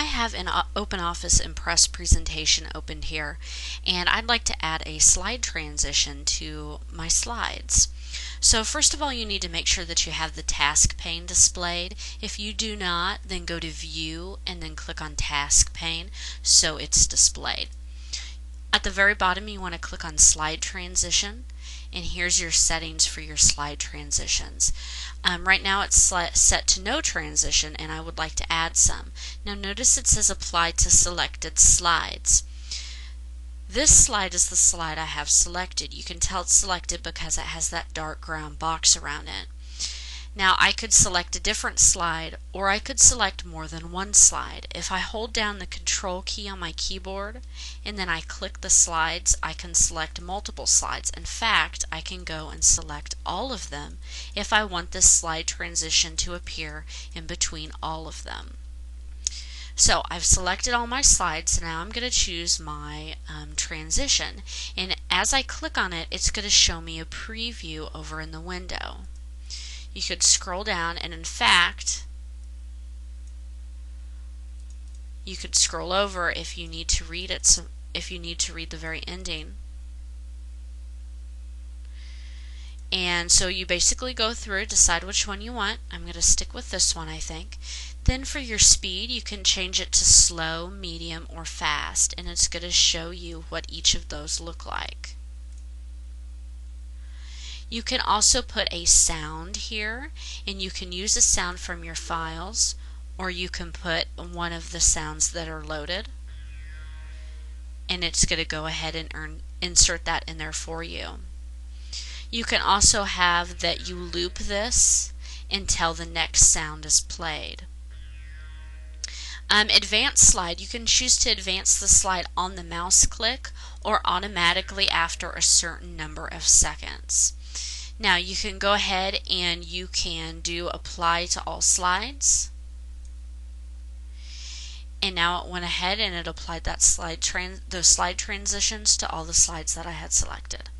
I have an OpenOffice Impress presentation opened here and I'd like to add a slide transition to my slides. So first of all you need to make sure that you have the task pane displayed. If you do not then go to view and then click on task pane so it's displayed. At the very bottom you want to click on slide transition and here's your settings for your slide transitions. Um, right now it's set to no transition and I would like to add some. Now notice it says apply to selected slides. This slide is the slide I have selected. You can tell it's selected because it has that dark ground box around it. Now I could select a different slide or I could select more than one slide. If I hold down the control key on my keyboard and then I click the slides I can select multiple slides. In fact I can go and select all of them if I want this slide transition to appear in between all of them. So I've selected all my slides So now I'm going to choose my um, transition and as I click on it it's going to show me a preview over in the window you could scroll down and in fact you could scroll over if you need to read it some, if you need to read the very ending. And so you basically go through decide which one you want. I'm going to stick with this one I think. Then for your speed you can change it to slow medium or fast and it's going to show you what each of those look like you can also put a sound here and you can use a sound from your files or you can put one of the sounds that are loaded and it's going to go ahead and earn, insert that in there for you. You can also have that you loop this until the next sound is played. Um, advanced slide, you can choose to advance the slide on the mouse click or automatically after a certain number of seconds. Now you can go ahead and you can do apply to all slides. And now it went ahead and it applied that slide those slide transitions to all the slides that I had selected.